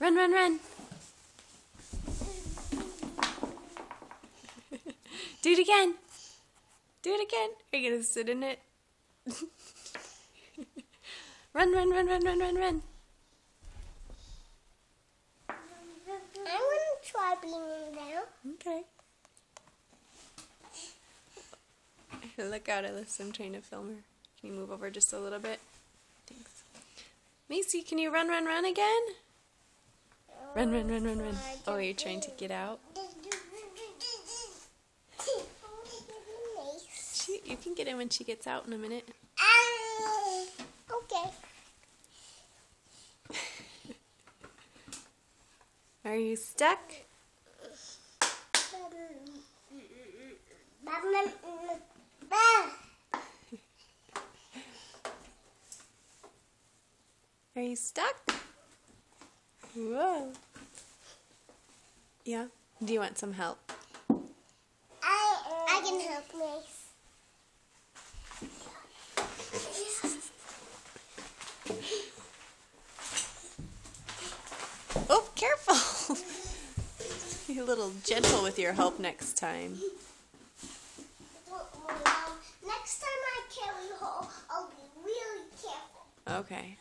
Run, run, run. Do it again. Do it again. Are you going to sit in it? run, run, run, run, run, run, run. I want to try being in there. Okay. Look out, Alice. I'm trying to film her. Can you move over just a little bit? Thanks. Macy, can you run, run, run again? Run, run, run, run, run. Oh, you're trying to get out? She, you can get in when she gets out in a minute. Um, okay. Are you stuck? Are you stuck? Whoa. Yeah. Do you want some help? I, I can help Mace. Oh, careful! Be a little gentle with your help next time. Next time I carry I'll be really careful. Okay.